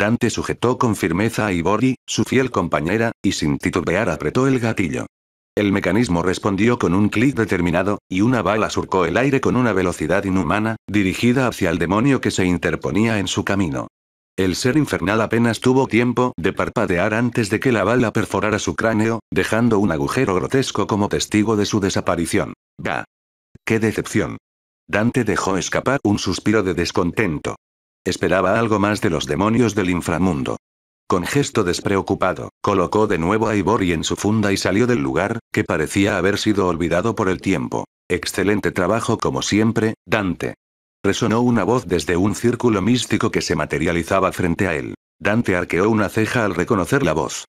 Dante sujetó con firmeza a Ibori, su fiel compañera, y sin titubear apretó el gatillo. El mecanismo respondió con un clic determinado, y una bala surcó el aire con una velocidad inhumana, dirigida hacia el demonio que se interponía en su camino. El ser infernal apenas tuvo tiempo de parpadear antes de que la bala perforara su cráneo, dejando un agujero grotesco como testigo de su desaparición. ¡Bah! ¡Qué decepción! Dante dejó escapar un suspiro de descontento. Esperaba algo más de los demonios del inframundo. Con gesto despreocupado, colocó de nuevo a Ibori en su funda y salió del lugar, que parecía haber sido olvidado por el tiempo. Excelente trabajo como siempre, Dante. Resonó una voz desde un círculo místico que se materializaba frente a él. Dante arqueó una ceja al reconocer la voz.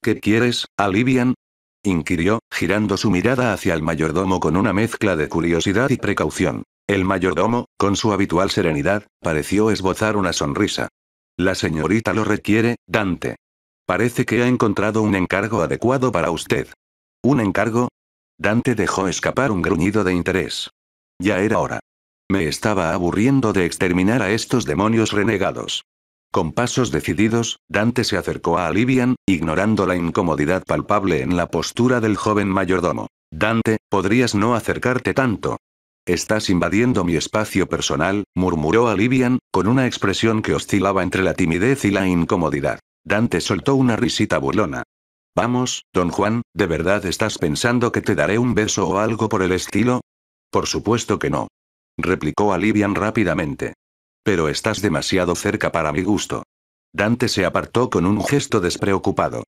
¿Qué quieres, Alivian? inquirió, girando su mirada hacia el mayordomo con una mezcla de curiosidad y precaución. El mayordomo, con su habitual serenidad, pareció esbozar una sonrisa. La señorita lo requiere, Dante. Parece que ha encontrado un encargo adecuado para usted. ¿Un encargo? Dante dejó escapar un gruñido de interés. Ya era hora. Me estaba aburriendo de exterminar a estos demonios renegados. Con pasos decididos, Dante se acercó a Alivian, ignorando la incomodidad palpable en la postura del joven mayordomo. Dante, podrías no acercarte tanto. Estás invadiendo mi espacio personal, murmuró Alivian, con una expresión que oscilaba entre la timidez y la incomodidad. Dante soltó una risita burlona. Vamos, don Juan, ¿de verdad estás pensando que te daré un beso o algo por el estilo? Por supuesto que no. Replicó Alivian rápidamente. Pero estás demasiado cerca para mi gusto. Dante se apartó con un gesto despreocupado.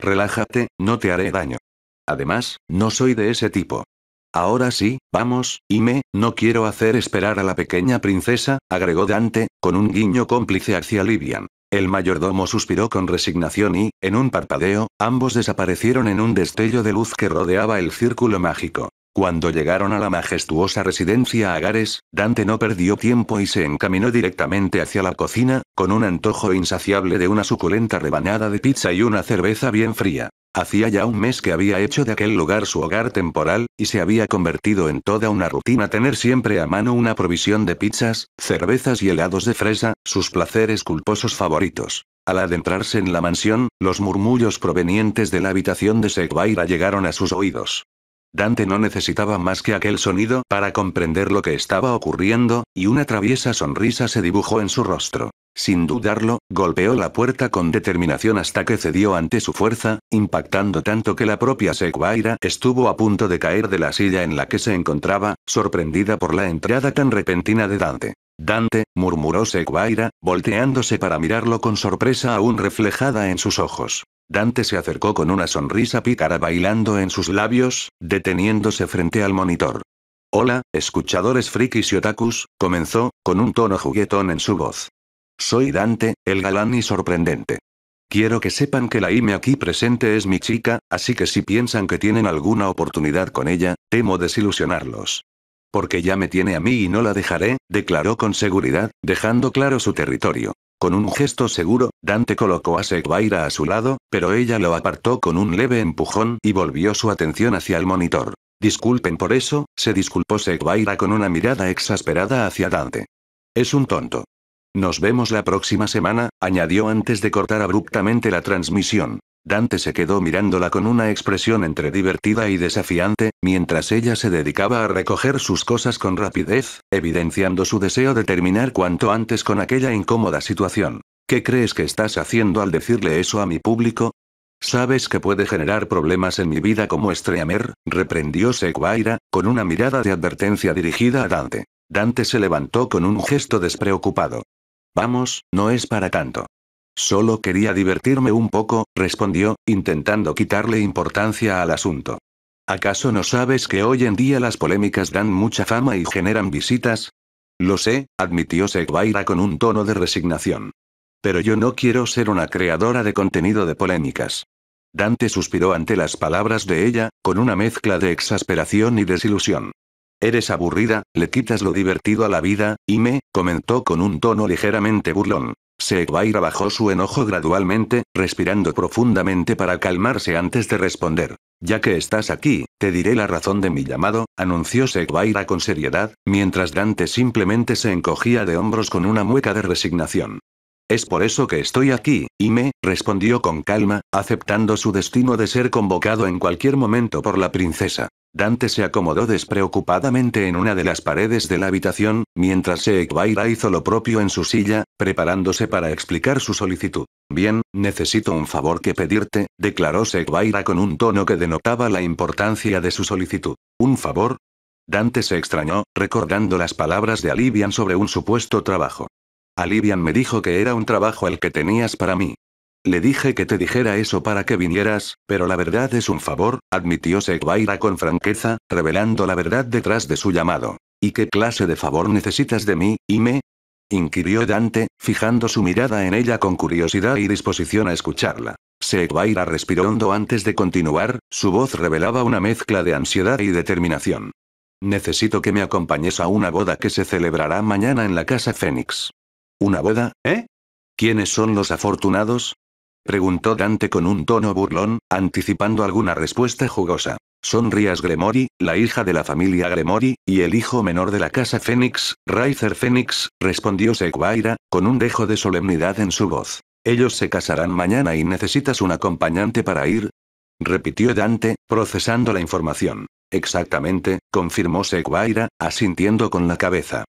Relájate, no te haré daño. Además, no soy de ese tipo. Ahora sí, vamos, Ime, no quiero hacer esperar a la pequeña princesa, agregó Dante, con un guiño cómplice hacia Livian. El mayordomo suspiró con resignación y, en un parpadeo, ambos desaparecieron en un destello de luz que rodeaba el círculo mágico. Cuando llegaron a la majestuosa residencia Agares, Dante no perdió tiempo y se encaminó directamente hacia la cocina, con un antojo insaciable de una suculenta rebanada de pizza y una cerveza bien fría. Hacía ya un mes que había hecho de aquel lugar su hogar temporal, y se había convertido en toda una rutina tener siempre a mano una provisión de pizzas, cervezas y helados de fresa, sus placeres culposos favoritos. Al adentrarse en la mansión, los murmullos provenientes de la habitación de Segvaira llegaron a sus oídos. Dante no necesitaba más que aquel sonido para comprender lo que estaba ocurriendo, y una traviesa sonrisa se dibujó en su rostro. Sin dudarlo, golpeó la puerta con determinación hasta que cedió ante su fuerza, impactando tanto que la propia Seguaira estuvo a punto de caer de la silla en la que se encontraba, sorprendida por la entrada tan repentina de Dante. Dante, murmuró Seguaira, volteándose para mirarlo con sorpresa aún reflejada en sus ojos. Dante se acercó con una sonrisa pícara bailando en sus labios, deteniéndose frente al monitor. Hola, escuchadores frikis y otakus, comenzó, con un tono juguetón en su voz. Soy Dante, el galán y sorprendente. Quiero que sepan que la Ime aquí presente es mi chica, así que si piensan que tienen alguna oportunidad con ella, temo desilusionarlos. Porque ya me tiene a mí y no la dejaré, declaró con seguridad, dejando claro su territorio. Con un gesto seguro, Dante colocó a Segvaira a su lado, pero ella lo apartó con un leve empujón y volvió su atención hacia el monitor. Disculpen por eso, se disculpó Segvaira con una mirada exasperada hacia Dante. Es un tonto. Nos vemos la próxima semana, añadió antes de cortar abruptamente la transmisión. Dante se quedó mirándola con una expresión entre divertida y desafiante, mientras ella se dedicaba a recoger sus cosas con rapidez, evidenciando su deseo de terminar cuanto antes con aquella incómoda situación. ¿Qué crees que estás haciendo al decirle eso a mi público? Sabes que puede generar problemas en mi vida como Streamer, reprendió Seguaira, con una mirada de advertencia dirigida a Dante. Dante se levantó con un gesto despreocupado. Vamos, no es para tanto. Solo quería divertirme un poco, respondió, intentando quitarle importancia al asunto. ¿Acaso no sabes que hoy en día las polémicas dan mucha fama y generan visitas? Lo sé, admitió Segvaira con un tono de resignación. Pero yo no quiero ser una creadora de contenido de polémicas. Dante suspiró ante las palabras de ella, con una mezcla de exasperación y desilusión. Eres aburrida, le quitas lo divertido a la vida, y me, comentó con un tono ligeramente burlón. Seguaira bajó su enojo gradualmente, respirando profundamente para calmarse antes de responder. Ya que estás aquí, te diré la razón de mi llamado, anunció Seguaira con seriedad, mientras Dante simplemente se encogía de hombros con una mueca de resignación. Es por eso que estoy aquí, y me, respondió con calma, aceptando su destino de ser convocado en cualquier momento por la princesa. Dante se acomodó despreocupadamente en una de las paredes de la habitación, mientras Seekbaira hizo lo propio en su silla, preparándose para explicar su solicitud. Bien, necesito un favor que pedirte, declaró Seekbaira con un tono que denotaba la importancia de su solicitud. ¿Un favor? Dante se extrañó, recordando las palabras de Alivian sobre un supuesto trabajo. Alivian me dijo que era un trabajo el que tenías para mí. Le dije que te dijera eso para que vinieras, pero la verdad es un favor, admitió Segvaira con franqueza, revelando la verdad detrás de su llamado. ¿Y qué clase de favor necesitas de mí, Ime? inquirió Dante, fijando su mirada en ella con curiosidad y disposición a escucharla. Segvaira respiró hondo antes de continuar, su voz revelaba una mezcla de ansiedad y determinación. Necesito que me acompañes a una boda que se celebrará mañana en la casa Fénix. ¿Una boda, eh? ¿Quiénes son los afortunados? Preguntó Dante con un tono burlón, anticipando alguna respuesta jugosa. Son Rias Gremori, la hija de la familia Gremori, y el hijo menor de la casa Fénix, Raizer Fénix, respondió Seguaira, con un dejo de solemnidad en su voz. Ellos se casarán mañana y necesitas un acompañante para ir. Repitió Dante, procesando la información. Exactamente, confirmó Seguaira, asintiendo con la cabeza.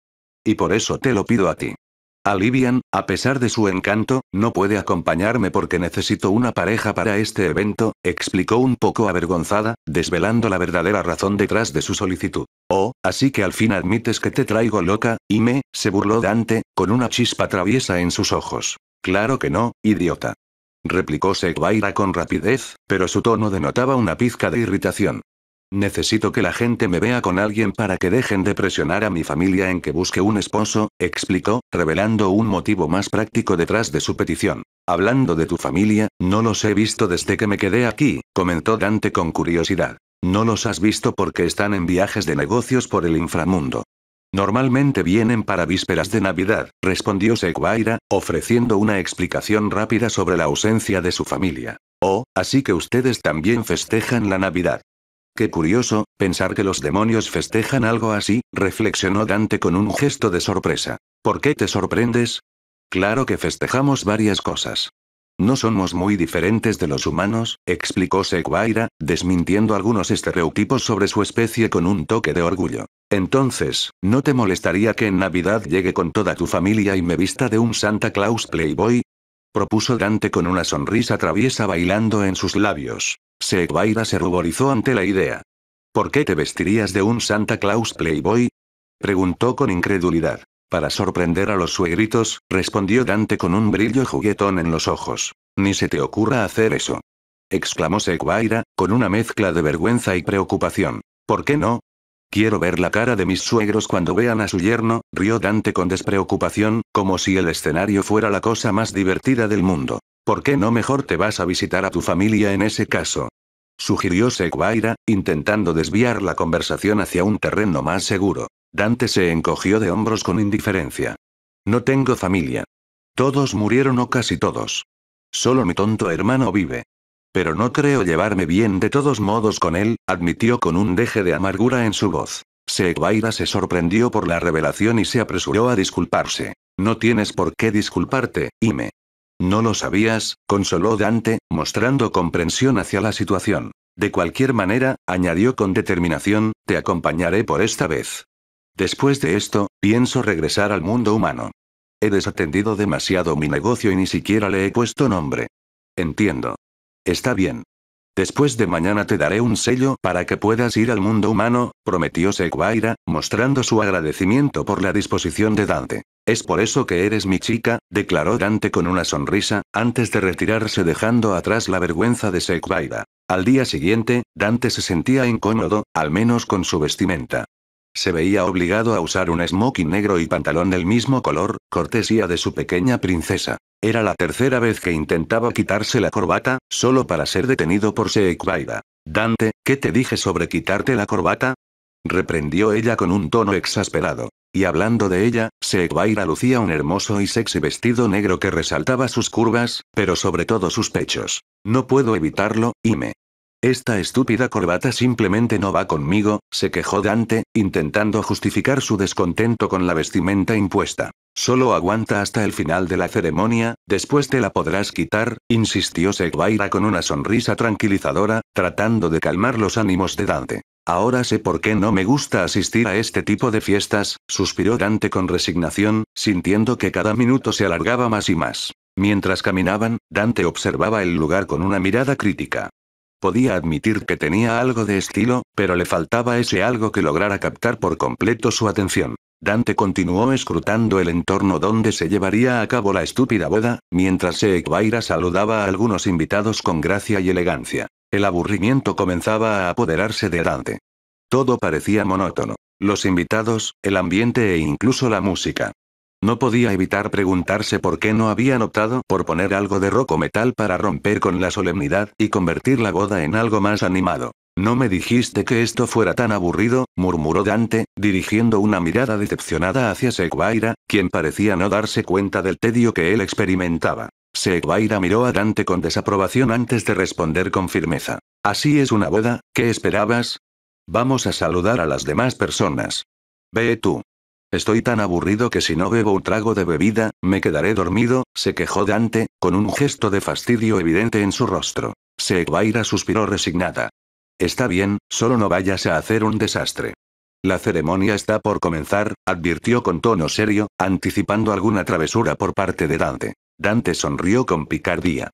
Y por eso te lo pido a ti. Alivian, a pesar de su encanto, no puede acompañarme porque necesito una pareja para este evento, explicó un poco avergonzada, desvelando la verdadera razón detrás de su solicitud. Oh, así que al fin admites que te traigo loca, y me, se burló Dante, con una chispa traviesa en sus ojos. Claro que no, idiota. Replicó Segvaira con rapidez, pero su tono denotaba una pizca de irritación. Necesito que la gente me vea con alguien para que dejen de presionar a mi familia en que busque un esposo, explicó, revelando un motivo más práctico detrás de su petición. Hablando de tu familia, no los he visto desde que me quedé aquí, comentó Dante con curiosidad. No los has visto porque están en viajes de negocios por el inframundo. Normalmente vienen para vísperas de Navidad, respondió Seguaira, ofreciendo una explicación rápida sobre la ausencia de su familia. Oh, así que ustedes también festejan la Navidad. Qué curioso, pensar que los demonios festejan algo así, reflexionó Dante con un gesto de sorpresa. ¿Por qué te sorprendes? Claro que festejamos varias cosas. No somos muy diferentes de los humanos, explicó Seguaira, desmintiendo algunos estereotipos sobre su especie con un toque de orgullo. Entonces, ¿no te molestaría que en Navidad llegue con toda tu familia y me vista de un Santa Claus Playboy? propuso Dante con una sonrisa traviesa bailando en sus labios. Seguaira se ruborizó ante la idea. ¿Por qué te vestirías de un Santa Claus Playboy? Preguntó con incredulidad. Para sorprender a los suegritos, respondió Dante con un brillo juguetón en los ojos. Ni se te ocurra hacer eso. Exclamó Seguaira, con una mezcla de vergüenza y preocupación. ¿Por qué no? Quiero ver la cara de mis suegros cuando vean a su yerno, rió Dante con despreocupación, como si el escenario fuera la cosa más divertida del mundo. ¿Por qué no mejor te vas a visitar a tu familia en ese caso? Sugirió Seguaira, intentando desviar la conversación hacia un terreno más seguro. Dante se encogió de hombros con indiferencia. No tengo familia. Todos murieron o casi todos. Solo mi tonto hermano vive. Pero no creo llevarme bien de todos modos con él, admitió con un deje de amargura en su voz. Seguaira se sorprendió por la revelación y se apresuró a disculparse. No tienes por qué disculparte, Ime. No lo sabías, consoló Dante, mostrando comprensión hacia la situación. De cualquier manera, añadió con determinación, te acompañaré por esta vez. Después de esto, pienso regresar al mundo humano. He desatendido demasiado mi negocio y ni siquiera le he puesto nombre. Entiendo. Está bien. Después de mañana te daré un sello para que puedas ir al mundo humano, prometió Seguaira, mostrando su agradecimiento por la disposición de Dante. Es por eso que eres mi chica, declaró Dante con una sonrisa, antes de retirarse dejando atrás la vergüenza de Sekvaira. Al día siguiente, Dante se sentía incómodo, al menos con su vestimenta. Se veía obligado a usar un smoking negro y pantalón del mismo color, cortesía de su pequeña princesa. Era la tercera vez que intentaba quitarse la corbata, solo para ser detenido por Sekvaira. Dante, ¿qué te dije sobre quitarte la corbata? reprendió ella con un tono exasperado. Y hablando de ella, Segvaira lucía un hermoso y sexy vestido negro que resaltaba sus curvas, pero sobre todo sus pechos. No puedo evitarlo, Ime. Esta estúpida corbata simplemente no va conmigo, se quejó Dante, intentando justificar su descontento con la vestimenta impuesta. Solo aguanta hasta el final de la ceremonia, después te la podrás quitar, insistió Segvaira con una sonrisa tranquilizadora, tratando de calmar los ánimos de Dante. Ahora sé por qué no me gusta asistir a este tipo de fiestas, suspiró Dante con resignación, sintiendo que cada minuto se alargaba más y más. Mientras caminaban, Dante observaba el lugar con una mirada crítica. Podía admitir que tenía algo de estilo, pero le faltaba ese algo que lograra captar por completo su atención. Dante continuó escrutando el entorno donde se llevaría a cabo la estúpida boda, mientras Seekvaira saludaba a algunos invitados con gracia y elegancia. El aburrimiento comenzaba a apoderarse de Dante. Todo parecía monótono. Los invitados, el ambiente e incluso la música. No podía evitar preguntarse por qué no habían optado por poner algo de rock o metal para romper con la solemnidad y convertir la boda en algo más animado. No me dijiste que esto fuera tan aburrido, murmuró Dante, dirigiendo una mirada decepcionada hacia Seguaira, quien parecía no darse cuenta del tedio que él experimentaba. Seguaira miró a Dante con desaprobación antes de responder con firmeza. Así es una boda, ¿qué esperabas? Vamos a saludar a las demás personas. Ve tú. Estoy tan aburrido que si no bebo un trago de bebida, me quedaré dormido, se quejó Dante, con un gesto de fastidio evidente en su rostro. Seguaira suspiró resignada. Está bien, solo no vayas a hacer un desastre. La ceremonia está por comenzar, advirtió con tono serio, anticipando alguna travesura por parte de Dante. Dante sonrió con picardía.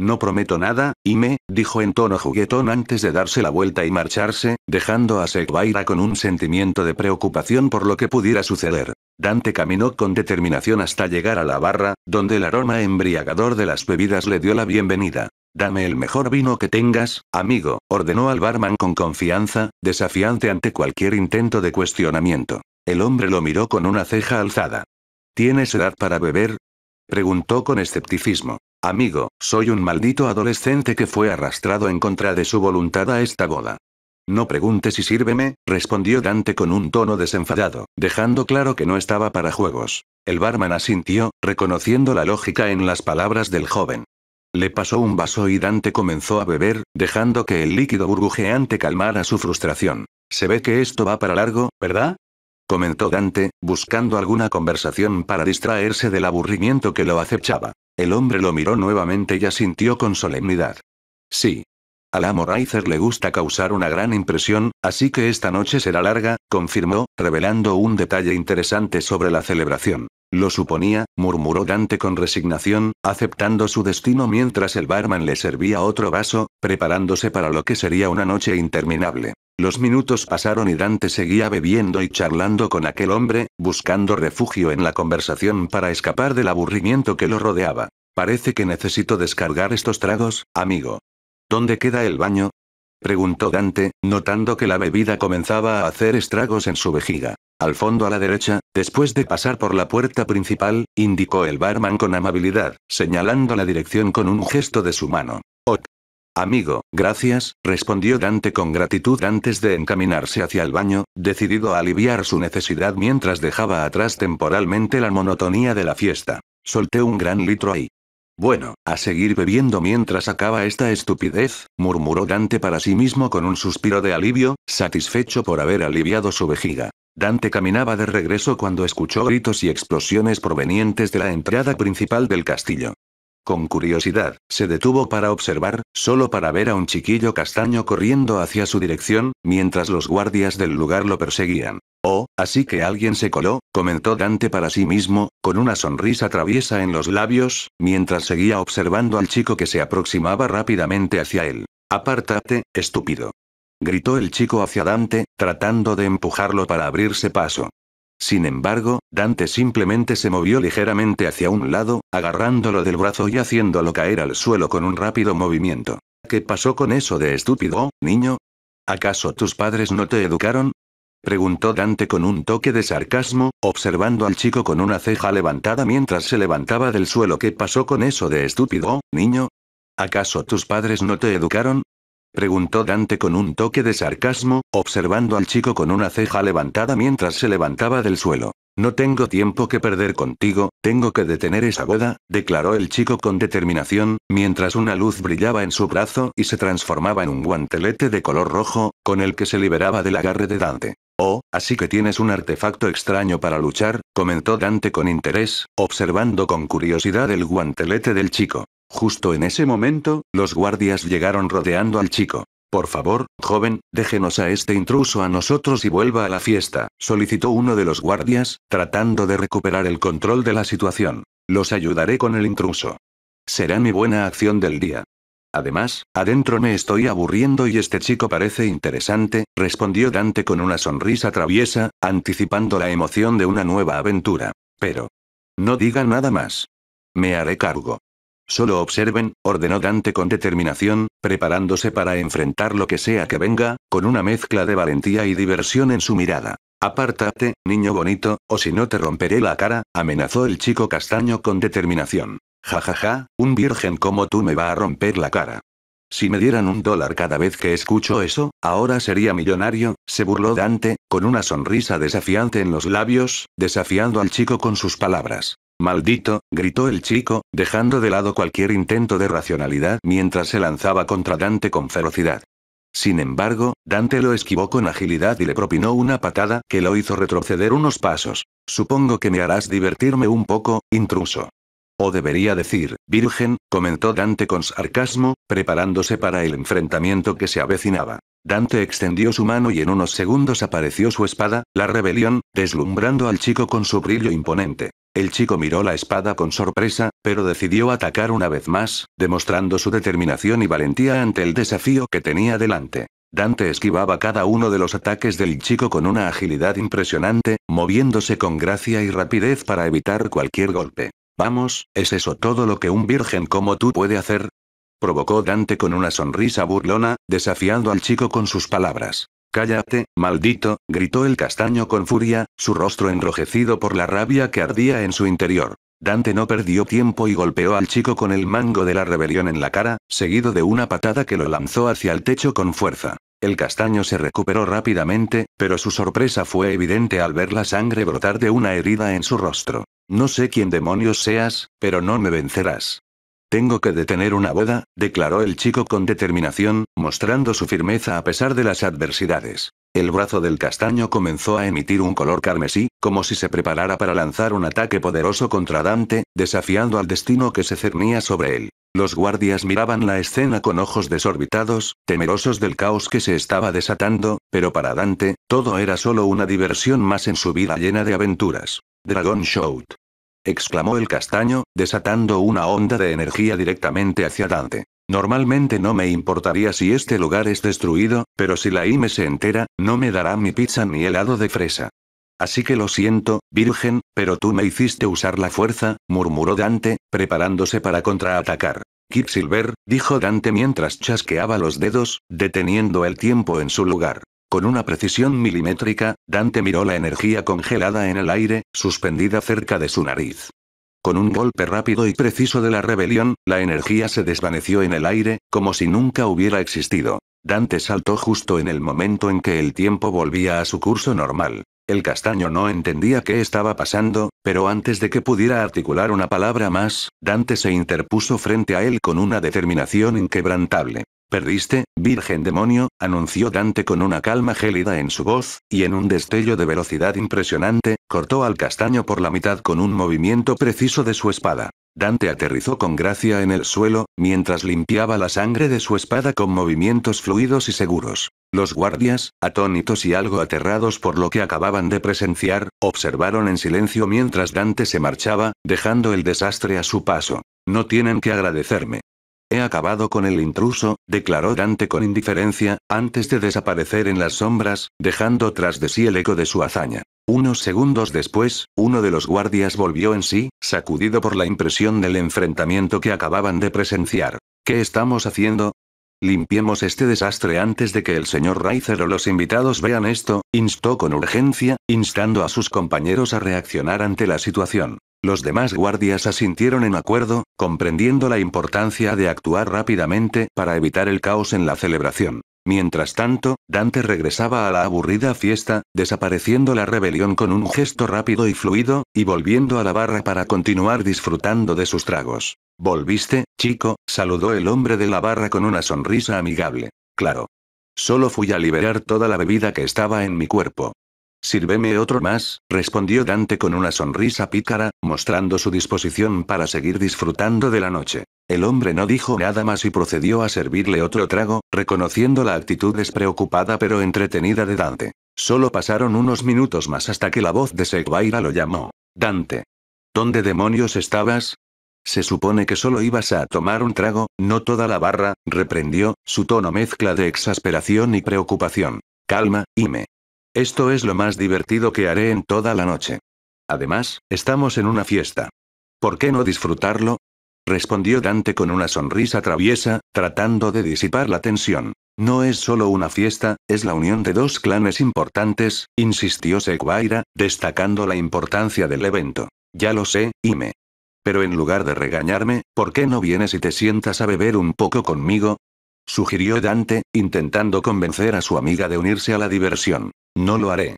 No prometo nada, me, dijo en tono juguetón antes de darse la vuelta y marcharse, dejando a Segvaira con un sentimiento de preocupación por lo que pudiera suceder. Dante caminó con determinación hasta llegar a la barra, donde el aroma embriagador de las bebidas le dio la bienvenida. Dame el mejor vino que tengas, amigo, ordenó al barman con confianza, desafiante ante cualquier intento de cuestionamiento. El hombre lo miró con una ceja alzada. ¿Tienes edad para beber? Preguntó con escepticismo. Amigo, soy un maldito adolescente que fue arrastrado en contra de su voluntad a esta boda. No preguntes y sírveme, respondió Dante con un tono desenfadado, dejando claro que no estaba para juegos. El barman asintió, reconociendo la lógica en las palabras del joven. Le pasó un vaso y Dante comenzó a beber, dejando que el líquido burbujeante calmara su frustración. Se ve que esto va para largo, ¿verdad? comentó Dante, buscando alguna conversación para distraerse del aburrimiento que lo acechaba. El hombre lo miró nuevamente y asintió con solemnidad. Sí. A la Moraizer le gusta causar una gran impresión, así que esta noche será larga, confirmó, revelando un detalle interesante sobre la celebración. Lo suponía, murmuró Dante con resignación, aceptando su destino mientras el barman le servía otro vaso, preparándose para lo que sería una noche interminable. Los minutos pasaron y Dante seguía bebiendo y charlando con aquel hombre, buscando refugio en la conversación para escapar del aburrimiento que lo rodeaba. Parece que necesito descargar estos tragos, amigo. ¿Dónde queda el baño? Preguntó Dante, notando que la bebida comenzaba a hacer estragos en su vejiga. Al fondo a la derecha, después de pasar por la puerta principal, indicó el barman con amabilidad, señalando la dirección con un gesto de su mano. Ok. Amigo, gracias, respondió Dante con gratitud antes de encaminarse hacia el baño, decidido a aliviar su necesidad mientras dejaba atrás temporalmente la monotonía de la fiesta. Solté un gran litro ahí. Bueno, a seguir bebiendo mientras acaba esta estupidez, murmuró Dante para sí mismo con un suspiro de alivio, satisfecho por haber aliviado su vejiga. Dante caminaba de regreso cuando escuchó gritos y explosiones provenientes de la entrada principal del castillo. Con curiosidad, se detuvo para observar, solo para ver a un chiquillo castaño corriendo hacia su dirección, mientras los guardias del lugar lo perseguían. Oh, así que alguien se coló, comentó Dante para sí mismo, con una sonrisa traviesa en los labios, mientras seguía observando al chico que se aproximaba rápidamente hacia él. Apártate, estúpido. Gritó el chico hacia Dante, tratando de empujarlo para abrirse paso. Sin embargo, Dante simplemente se movió ligeramente hacia un lado, agarrándolo del brazo y haciéndolo caer al suelo con un rápido movimiento. ¿Qué pasó con eso de estúpido, niño? ¿Acaso tus padres no te educaron? Preguntó Dante con un toque de sarcasmo, observando al chico con una ceja levantada mientras se levantaba del suelo. ¿Qué pasó con eso de estúpido, niño? ¿Acaso tus padres no te educaron? Preguntó Dante con un toque de sarcasmo, observando al chico con una ceja levantada mientras se levantaba del suelo. No tengo tiempo que perder contigo, tengo que detener esa boda, declaró el chico con determinación, mientras una luz brillaba en su brazo y se transformaba en un guantelete de color rojo, con el que se liberaba del agarre de Dante. Oh, así que tienes un artefacto extraño para luchar, comentó Dante con interés, observando con curiosidad el guantelete del chico. Justo en ese momento, los guardias llegaron rodeando al chico. Por favor, joven, déjenos a este intruso a nosotros y vuelva a la fiesta, solicitó uno de los guardias, tratando de recuperar el control de la situación. Los ayudaré con el intruso. Será mi buena acción del día. Además, adentro me estoy aburriendo y este chico parece interesante, respondió Dante con una sonrisa traviesa, anticipando la emoción de una nueva aventura. Pero. No digan nada más. Me haré cargo. Solo observen, ordenó Dante con determinación, preparándose para enfrentar lo que sea que venga, con una mezcla de valentía y diversión en su mirada. Apártate, niño bonito, o si no te romperé la cara, amenazó el chico castaño con determinación. Jajaja, ja, ja, un virgen como tú me va a romper la cara. Si me dieran un dólar cada vez que escucho eso, ahora sería millonario, se burló Dante, con una sonrisa desafiante en los labios, desafiando al chico con sus palabras. Maldito, gritó el chico, dejando de lado cualquier intento de racionalidad mientras se lanzaba contra Dante con ferocidad. Sin embargo, Dante lo esquivó con agilidad y le propinó una patada que lo hizo retroceder unos pasos. Supongo que me harás divertirme un poco, intruso. O debería decir, virgen, comentó Dante con sarcasmo, preparándose para el enfrentamiento que se avecinaba. Dante extendió su mano y en unos segundos apareció su espada, la rebelión, deslumbrando al chico con su brillo imponente. El chico miró la espada con sorpresa, pero decidió atacar una vez más, demostrando su determinación y valentía ante el desafío que tenía delante. Dante esquivaba cada uno de los ataques del chico con una agilidad impresionante, moviéndose con gracia y rapidez para evitar cualquier golpe. Vamos, ¿es eso todo lo que un virgen como tú puede hacer? Provocó Dante con una sonrisa burlona, desafiando al chico con sus palabras. Cállate, maldito, gritó el castaño con furia, su rostro enrojecido por la rabia que ardía en su interior. Dante no perdió tiempo y golpeó al chico con el mango de la rebelión en la cara, seguido de una patada que lo lanzó hacia el techo con fuerza. El castaño se recuperó rápidamente, pero su sorpresa fue evidente al ver la sangre brotar de una herida en su rostro. No sé quién demonios seas, pero no me vencerás. Tengo que detener una boda, declaró el chico con determinación, mostrando su firmeza a pesar de las adversidades. El brazo del castaño comenzó a emitir un color carmesí, como si se preparara para lanzar un ataque poderoso contra Dante, desafiando al destino que se cernía sobre él. Los guardias miraban la escena con ojos desorbitados, temerosos del caos que se estaba desatando, pero para Dante, todo era solo una diversión más en su vida llena de aventuras. Dragon Shout. Exclamó el castaño, desatando una onda de energía directamente hacia Dante. Normalmente no me importaría si este lugar es destruido, pero si la IME se entera, no me dará mi pizza ni helado de fresa. Así que lo siento, Virgen, pero tú me hiciste usar la fuerza, murmuró Dante, preparándose para contraatacar. Silver, dijo Dante mientras chasqueaba los dedos, deteniendo el tiempo en su lugar. Con una precisión milimétrica, Dante miró la energía congelada en el aire, suspendida cerca de su nariz. Con un golpe rápido y preciso de la rebelión, la energía se desvaneció en el aire, como si nunca hubiera existido. Dante saltó justo en el momento en que el tiempo volvía a su curso normal. El castaño no entendía qué estaba pasando, pero antes de que pudiera articular una palabra más, Dante se interpuso frente a él con una determinación inquebrantable. Perdiste, virgen demonio, anunció Dante con una calma gélida en su voz, y en un destello de velocidad impresionante, cortó al castaño por la mitad con un movimiento preciso de su espada. Dante aterrizó con gracia en el suelo, mientras limpiaba la sangre de su espada con movimientos fluidos y seguros. Los guardias, atónitos y algo aterrados por lo que acababan de presenciar, observaron en silencio mientras Dante se marchaba, dejando el desastre a su paso. No tienen que agradecerme. He acabado con el intruso, declaró Dante con indiferencia, antes de desaparecer en las sombras, dejando tras de sí el eco de su hazaña. Unos segundos después, uno de los guardias volvió en sí, sacudido por la impresión del enfrentamiento que acababan de presenciar. ¿Qué estamos haciendo? Limpiemos este desastre antes de que el señor Reiser o los invitados vean esto, instó con urgencia, instando a sus compañeros a reaccionar ante la situación. Los demás guardias asintieron en acuerdo, comprendiendo la importancia de actuar rápidamente para evitar el caos en la celebración. Mientras tanto, Dante regresaba a la aburrida fiesta, desapareciendo la rebelión con un gesto rápido y fluido, y volviendo a la barra para continuar disfrutando de sus tragos. ¿Volviste, chico? saludó el hombre de la barra con una sonrisa amigable. Claro. Solo fui a liberar toda la bebida que estaba en mi cuerpo. Sírveme otro más, respondió Dante con una sonrisa pícara, mostrando su disposición para seguir disfrutando de la noche. El hombre no dijo nada más y procedió a servirle otro trago, reconociendo la actitud despreocupada pero entretenida de Dante. Solo pasaron unos minutos más hasta que la voz de Seguaira lo llamó. Dante. ¿Dónde demonios estabas? Se supone que solo ibas a tomar un trago, no toda la barra, reprendió, su tono mezcla de exasperación y preocupación. Calma, Ime. Esto es lo más divertido que haré en toda la noche. Además, estamos en una fiesta. ¿Por qué no disfrutarlo? Respondió Dante con una sonrisa traviesa, tratando de disipar la tensión. No es solo una fiesta, es la unión de dos clanes importantes, insistió Seguaira, destacando la importancia del evento. Ya lo sé, Ime. Pero en lugar de regañarme, ¿por qué no vienes y te sientas a beber un poco conmigo? Sugirió Dante, intentando convencer a su amiga de unirse a la diversión. No lo haré.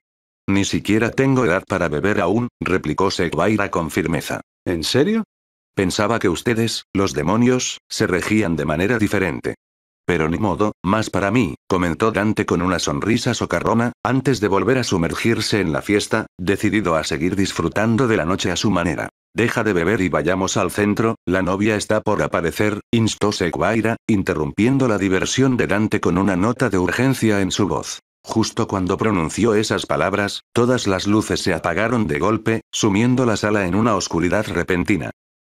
Ni siquiera tengo edad para beber aún, replicó Seguaira con firmeza. ¿En serio? Pensaba que ustedes, los demonios, se regían de manera diferente. Pero ni modo, más para mí, comentó Dante con una sonrisa socarrona, antes de volver a sumergirse en la fiesta, decidido a seguir disfrutando de la noche a su manera. Deja de beber y vayamos al centro, la novia está por aparecer, instó Seguaira, interrumpiendo la diversión de Dante con una nota de urgencia en su voz. Justo cuando pronunció esas palabras, todas las luces se apagaron de golpe, sumiendo la sala en una oscuridad repentina.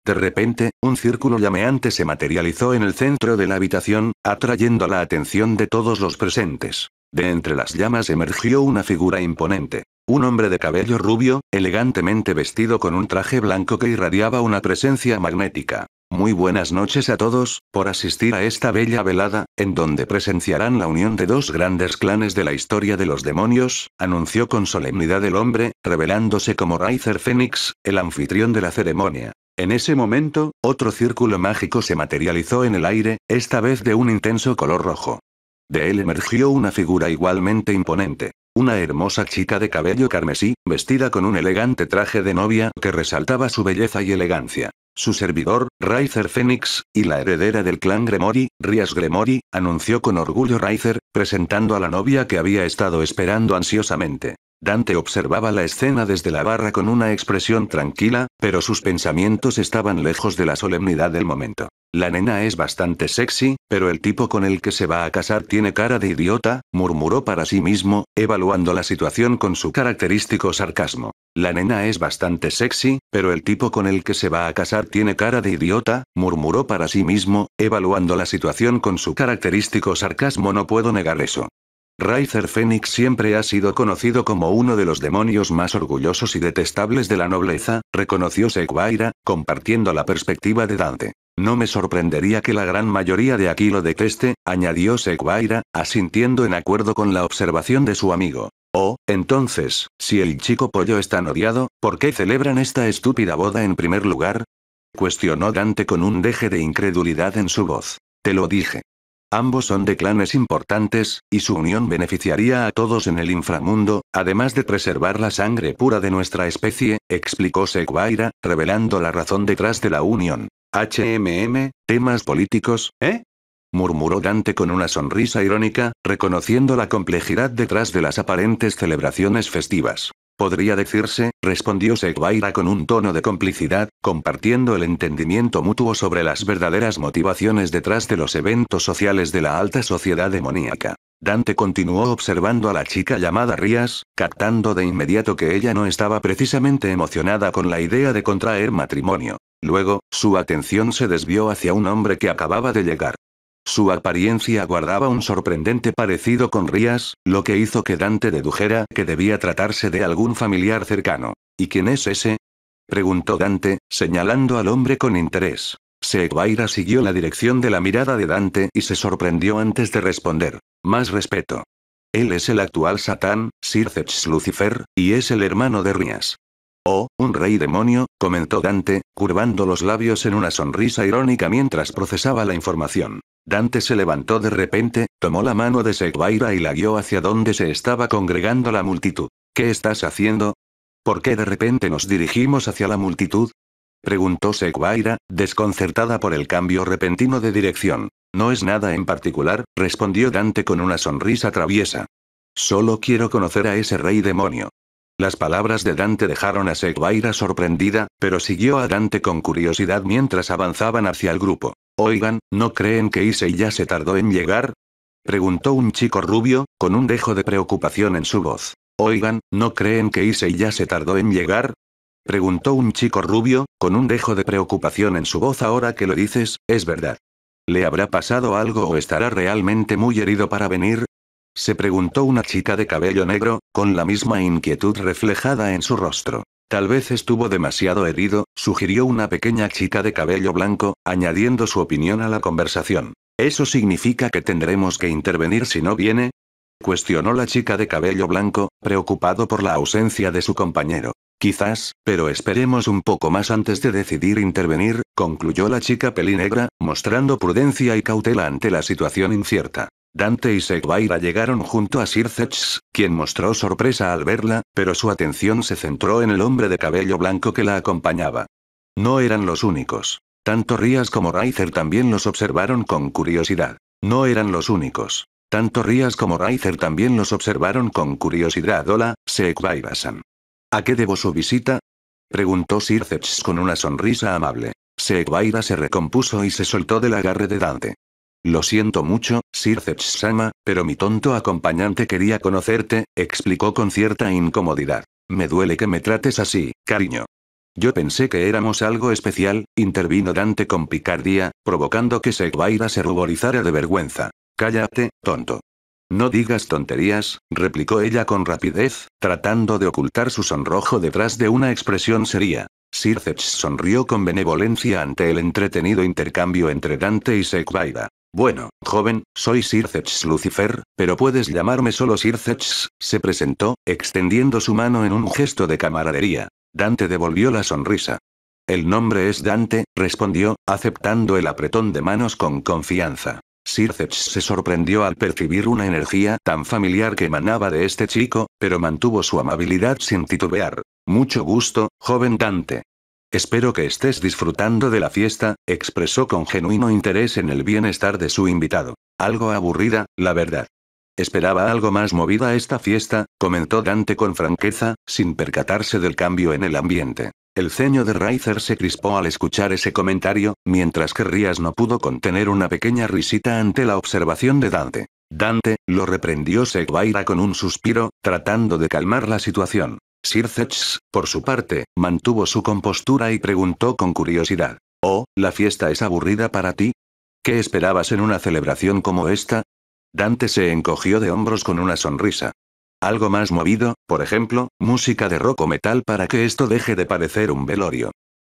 De repente, un círculo llameante se materializó en el centro de la habitación, atrayendo la atención de todos los presentes. De entre las llamas emergió una figura imponente. Un hombre de cabello rubio, elegantemente vestido con un traje blanco que irradiaba una presencia magnética. Muy buenas noches a todos, por asistir a esta bella velada, en donde presenciarán la unión de dos grandes clanes de la historia de los demonios, anunció con solemnidad el hombre, revelándose como Raizer Fénix, el anfitrión de la ceremonia. En ese momento, otro círculo mágico se materializó en el aire, esta vez de un intenso color rojo. De él emergió una figura igualmente imponente. Una hermosa chica de cabello carmesí, vestida con un elegante traje de novia que resaltaba su belleza y elegancia. Su servidor, Raizer Phoenix, y la heredera del clan Gremori, Rias Gremori, anunció con orgullo Raizer, presentando a la novia que había estado esperando ansiosamente. Dante observaba la escena desde la barra con una expresión tranquila, pero sus pensamientos estaban lejos de la solemnidad del momento. La nena es bastante sexy, pero el tipo con el que se va a casar tiene cara de idiota, murmuró para sí mismo, evaluando la situación con su característico sarcasmo. La nena es bastante sexy, pero el tipo con el que se va a casar tiene cara de idiota, murmuró para sí mismo, evaluando la situación con su característico sarcasmo no puedo negar eso. Raizer Phoenix siempre ha sido conocido como uno de los demonios más orgullosos y detestables de la nobleza, reconoció Seguaira, compartiendo la perspectiva de Dante. No me sorprendería que la gran mayoría de aquí lo deteste, añadió Seguaira, asintiendo en acuerdo con la observación de su amigo. Oh, entonces, si el chico pollo está odiado, ¿por qué celebran esta estúpida boda en primer lugar? Cuestionó Dante con un deje de incredulidad en su voz. Te lo dije. Ambos son de clanes importantes, y su unión beneficiaría a todos en el inframundo, además de preservar la sangre pura de nuestra especie, explicó Seguaira, revelando la razón detrás de la unión. HMM, temas políticos, ¿eh? murmuró Dante con una sonrisa irónica, reconociendo la complejidad detrás de las aparentes celebraciones festivas. Podría decirse, respondió Seguaira con un tono de complicidad, compartiendo el entendimiento mutuo sobre las verdaderas motivaciones detrás de los eventos sociales de la alta sociedad demoníaca. Dante continuó observando a la chica llamada Rías, captando de inmediato que ella no estaba precisamente emocionada con la idea de contraer matrimonio. Luego, su atención se desvió hacia un hombre que acababa de llegar. Su apariencia guardaba un sorprendente parecido con Rías, lo que hizo que Dante dedujera que debía tratarse de algún familiar cercano. ¿Y quién es ese? preguntó Dante, señalando al hombre con interés. Seguaira siguió la dirección de la mirada de Dante y se sorprendió antes de responder. Más respeto. Él es el actual Satán, Sirceps Lucifer, y es el hermano de Rías. Oh, un rey demonio, comentó Dante, curvando los labios en una sonrisa irónica mientras procesaba la información. Dante se levantó de repente, tomó la mano de Seguaira y la guió hacia donde se estaba congregando la multitud. ¿Qué estás haciendo? ¿Por qué de repente nos dirigimos hacia la multitud? Preguntó Seguaira, desconcertada por el cambio repentino de dirección. No es nada en particular, respondió Dante con una sonrisa traviesa. Solo quiero conocer a ese rey demonio. Las palabras de Dante dejaron a Seguaira sorprendida, pero siguió a Dante con curiosidad mientras avanzaban hacia el grupo. Oigan, ¿no creen que Issei ya se tardó en llegar? Preguntó un chico rubio, con un dejo de preocupación en su voz. Oigan, ¿no creen que Issei ya se tardó en llegar? Preguntó un chico rubio, con un dejo de preocupación en su voz ahora que lo dices, es verdad. ¿Le habrá pasado algo o estará realmente muy herido para venir? Se preguntó una chica de cabello negro, con la misma inquietud reflejada en su rostro. Tal vez estuvo demasiado herido, sugirió una pequeña chica de cabello blanco, añadiendo su opinión a la conversación. ¿Eso significa que tendremos que intervenir si no viene? Cuestionó la chica de cabello blanco, preocupado por la ausencia de su compañero. Quizás, pero esperemos un poco más antes de decidir intervenir, concluyó la chica pelinegra, mostrando prudencia y cautela ante la situación incierta. Dante y Segvaira llegaron junto a Sir quien mostró sorpresa al verla, pero su atención se centró en el hombre de cabello blanco que la acompañaba. No eran los únicos. Tanto Rías como Raizer también los observaron con curiosidad. No eran los únicos. Tanto Rías como Raizer también los observaron con curiosidad. Hola, Segvaira-san. ¿A qué debo su visita? Preguntó Sir Zetch con una sonrisa amable. Segvaira se recompuso y se soltó del agarre de Dante. Lo siento mucho, Sir Zetch-sama, pero mi tonto acompañante quería conocerte, explicó con cierta incomodidad. Me duele que me trates así, cariño. Yo pensé que éramos algo especial, intervino Dante con picardía, provocando que Segvaira se ruborizara de vergüenza. Cállate, tonto. No digas tonterías, replicó ella con rapidez, tratando de ocultar su sonrojo detrás de una expresión seria. Sir sonrió con benevolencia ante el entretenido intercambio entre Dante y Sekvaida. Bueno, joven, soy Sir Lucifer, pero puedes llamarme solo Sir se presentó, extendiendo su mano en un gesto de camaradería. Dante devolvió la sonrisa. El nombre es Dante, respondió, aceptando el apretón de manos con confianza. Sir se sorprendió al percibir una energía tan familiar que emanaba de este chico, pero mantuvo su amabilidad sin titubear. Mucho gusto, joven Dante. Espero que estés disfrutando de la fiesta, expresó con genuino interés en el bienestar de su invitado. Algo aburrida, la verdad. Esperaba algo más movida esta fiesta, comentó Dante con franqueza, sin percatarse del cambio en el ambiente. El ceño de Rizer se crispó al escuchar ese comentario, mientras que Rías no pudo contener una pequeña risita ante la observación de Dante. Dante, lo reprendió Segvaira con un suspiro, tratando de calmar la situación. Sir Zetch, por su parte, mantuvo su compostura y preguntó con curiosidad. Oh, ¿la fiesta es aburrida para ti? ¿Qué esperabas en una celebración como esta? Dante se encogió de hombros con una sonrisa. Algo más movido, por ejemplo, música de rock o metal para que esto deje de parecer un velorio.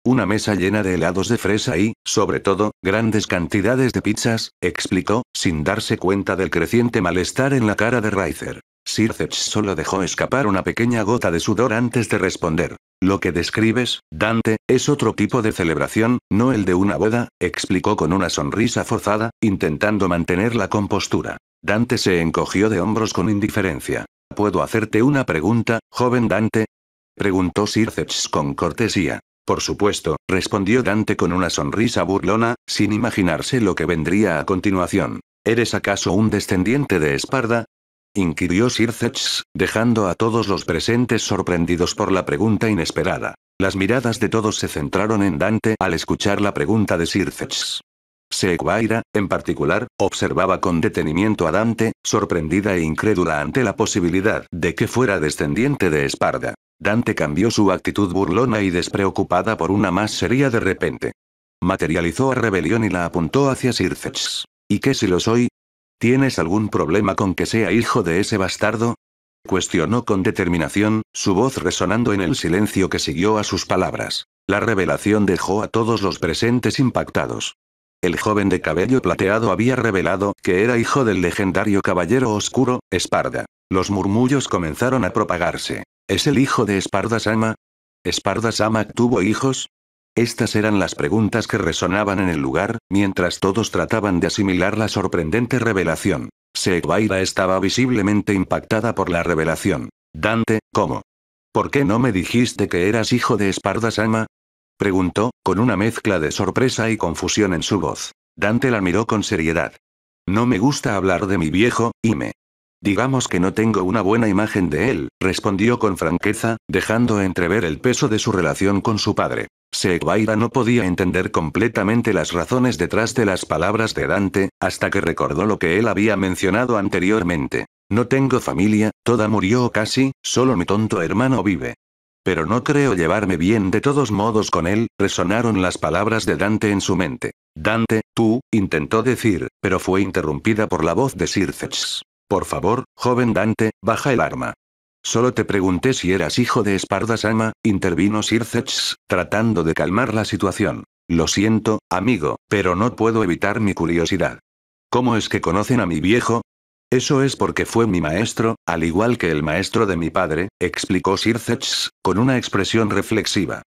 Una mesa llena de helados de fresa y, sobre todo, grandes cantidades de pizzas, explicó, sin darse cuenta del creciente malestar en la cara de Rizer. Sir solo dejó escapar una pequeña gota de sudor antes de responder. Lo que describes, Dante, es otro tipo de celebración, no el de una boda, explicó con una sonrisa forzada, intentando mantener la compostura. Dante se encogió de hombros con indiferencia. ¿Puedo hacerte una pregunta, joven Dante? Preguntó Sir con cortesía. Por supuesto, respondió Dante con una sonrisa burlona, sin imaginarse lo que vendría a continuación. ¿Eres acaso un descendiente de Esparda? inquirió Sir dejando a todos los presentes sorprendidos por la pregunta inesperada. Las miradas de todos se centraron en Dante al escuchar la pregunta de Sir Seguaira, en particular, observaba con detenimiento a Dante, sorprendida e incrédula ante la posibilidad de que fuera descendiente de Esparda. Dante cambió su actitud burlona y despreocupada por una más seria de repente. Materializó a rebelión y la apuntó hacia Sircex. ¿Y qué si lo soy? ¿Tienes algún problema con que sea hijo de ese bastardo? Cuestionó con determinación, su voz resonando en el silencio que siguió a sus palabras. La revelación dejó a todos los presentes impactados. El joven de cabello plateado había revelado que era hijo del legendario caballero oscuro, Esparda. Los murmullos comenzaron a propagarse. ¿Es el hijo de Esparda Sama? ¿Esparda Sama tuvo hijos? Estas eran las preguntas que resonaban en el lugar, mientras todos trataban de asimilar la sorprendente revelación. Seguaira estaba visiblemente impactada por la revelación. Dante, ¿cómo? ¿Por qué no me dijiste que eras hijo de Esparda Sama? Preguntó, con una mezcla de sorpresa y confusión en su voz. Dante la miró con seriedad. No me gusta hablar de mi viejo, y me Digamos que no tengo una buena imagen de él, respondió con franqueza, dejando entrever el peso de su relación con su padre. Sekbaira no podía entender completamente las razones detrás de las palabras de Dante, hasta que recordó lo que él había mencionado anteriormente. No tengo familia, toda murió casi, solo mi tonto hermano vive. Pero no creo llevarme bien de todos modos con él, resonaron las palabras de Dante en su mente. Dante, tú, intentó decir, pero fue interrumpida por la voz de Circex. Por favor, joven Dante, baja el arma. Solo te pregunté si eras hijo de Espardasama, intervino Circex, tratando de calmar la situación. Lo siento, amigo, pero no puedo evitar mi curiosidad. ¿Cómo es que conocen a mi viejo? Eso es porque fue mi maestro, al igual que el maestro de mi padre, explicó Circex, con una expresión reflexiva.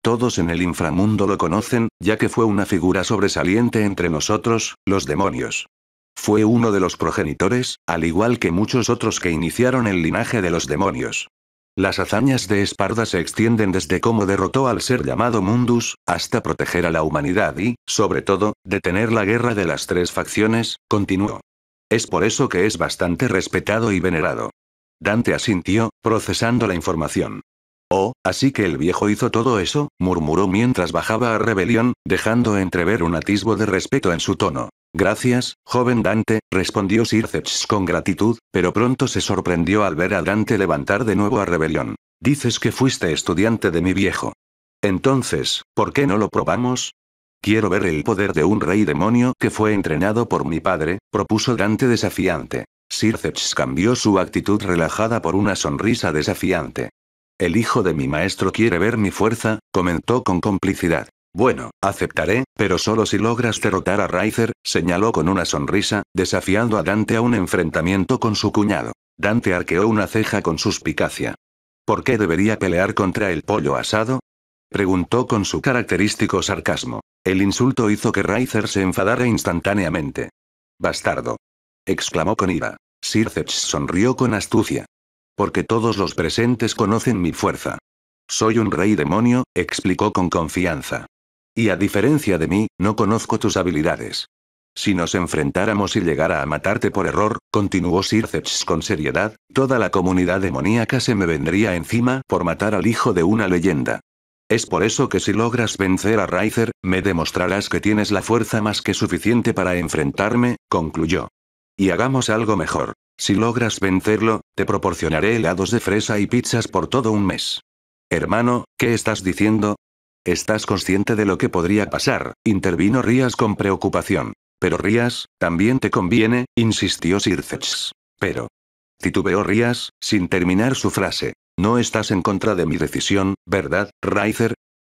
Todos en el inframundo lo conocen, ya que fue una figura sobresaliente entre nosotros, los demonios. Fue uno de los progenitores, al igual que muchos otros que iniciaron el linaje de los demonios. Las hazañas de Esparda se extienden desde cómo derrotó al ser llamado Mundus, hasta proteger a la humanidad y, sobre todo, detener la guerra de las tres facciones, continuó. Es por eso que es bastante respetado y venerado. Dante asintió, procesando la información. Oh, así que el viejo hizo todo eso, murmuró mientras bajaba a rebelión, dejando entrever un atisbo de respeto en su tono. Gracias, joven Dante, respondió Circeps con gratitud, pero pronto se sorprendió al ver a Dante levantar de nuevo a rebelión. Dices que fuiste estudiante de mi viejo. Entonces, ¿por qué no lo probamos? Quiero ver el poder de un rey demonio que fue entrenado por mi padre, propuso Dante desafiante. Circeps cambió su actitud relajada por una sonrisa desafiante. El hijo de mi maestro quiere ver mi fuerza, comentó con complicidad. Bueno, aceptaré, pero solo si logras derrotar a Riser, señaló con una sonrisa, desafiando a Dante a un enfrentamiento con su cuñado. Dante arqueó una ceja con suspicacia. ¿Por qué debería pelear contra el pollo asado? Preguntó con su característico sarcasmo. El insulto hizo que Riser se enfadara instantáneamente. Bastardo. exclamó con ira. Sirceps sonrió con astucia. Porque todos los presentes conocen mi fuerza. Soy un rey demonio, explicó con confianza. Y a diferencia de mí, no conozco tus habilidades. Si nos enfrentáramos y llegara a matarte por error, continuó Sirceps con seriedad, toda la comunidad demoníaca se me vendría encima por matar al hijo de una leyenda. Es por eso que si logras vencer a Riser, me demostrarás que tienes la fuerza más que suficiente para enfrentarme, concluyó. Y hagamos algo mejor. Si logras vencerlo, te proporcionaré helados de fresa y pizzas por todo un mes. Hermano, ¿qué estás diciendo? Estás consciente de lo que podría pasar, intervino Rías con preocupación. Pero Rías, también te conviene, insistió Circex. Pero. Titubeó Rías, sin terminar su frase. No estás en contra de mi decisión, ¿verdad, Riser?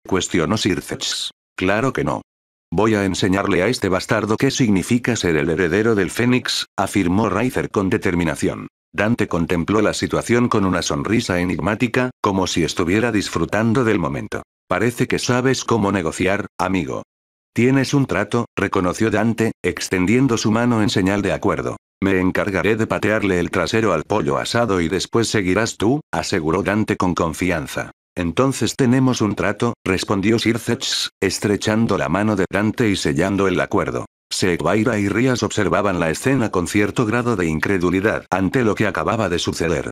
Cuestionó Circex. Claro que no. Voy a enseñarle a este bastardo qué significa ser el heredero del Fénix, afirmó Riser con determinación. Dante contempló la situación con una sonrisa enigmática, como si estuviera disfrutando del momento. Parece que sabes cómo negociar, amigo. Tienes un trato, reconoció Dante, extendiendo su mano en señal de acuerdo. Me encargaré de patearle el trasero al pollo asado y después seguirás tú, aseguró Dante con confianza. Entonces tenemos un trato, respondió Circex, estrechando la mano de Dante y sellando el acuerdo. Segvaira y Rías observaban la escena con cierto grado de incredulidad ante lo que acababa de suceder.